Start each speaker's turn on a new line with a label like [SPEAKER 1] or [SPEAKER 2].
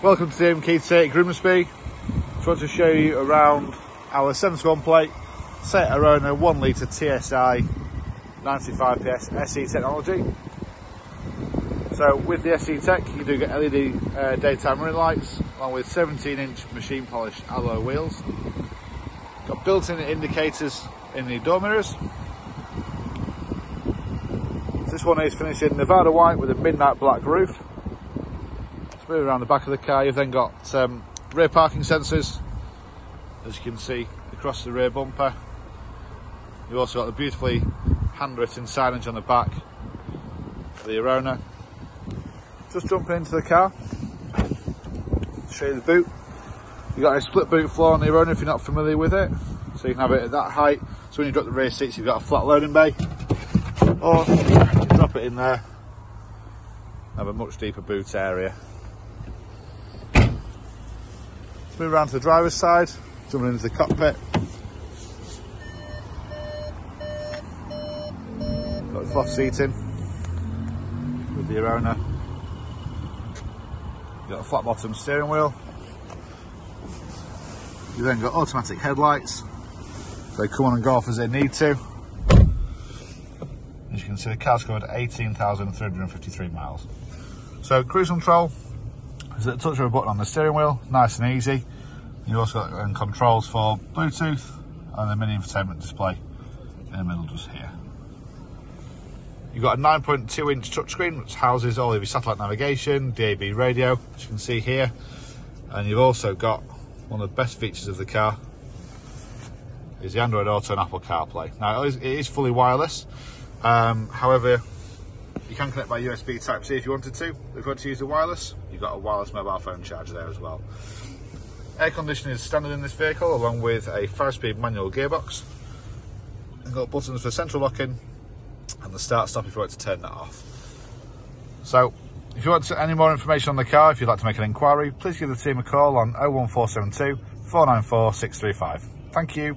[SPEAKER 1] Welcome to the MK Grimsby. Just want to show you around our 71 plate Seat Arona 1 litre TSI 95 PS SE technology. So with the SE tech you do get LED uh, daytime running lights along with 17 inch machine polished alloy wheels. Got built-in indicators in the door mirrors. This one is finished in Nevada white with a midnight black roof around the back of the car. You've then got um, rear parking sensors, as you can see across the rear bumper. You've also got the beautifully handwritten signage on the back for the Arona. Just jumping into the car, show you the boot. You've got a split boot floor on the Arona if you're not familiar with it. So you can have it at that height. So when you drop the rear seats, you've got a flat loading bay. Or drop it in there, have a much deeper boot area. Move around to the driver's side, jumping into the cockpit. Got the cloth seating with the Arona. Got a flat bottom steering wheel. You then got automatic headlights. They come on and go off as they need to. As you can see, the car's covered 18,353 miles. So cruise control, is a touch of a button on the steering wheel, nice and easy. You also got um, controls for Bluetooth and the mini infotainment display in the middle just here. You've got a 9.2 inch touchscreen which houses all of your satellite navigation, DAB radio, as you can see here. And you've also got one of the best features of the car is the Android Auto and Apple CarPlay. Now it is, it is fully wireless, um, however you can connect by USB Type-C if you wanted to. If you want to use the wireless, you've got a wireless mobile phone charger there as well. Air conditioning is standard in this vehicle along with a 5-speed manual gearbox. And got buttons for central locking and the start stop if you want to turn that off. So if you want any more information on the car, if you'd like to make an inquiry, please give the team a call on 01472 494 635. Thank you.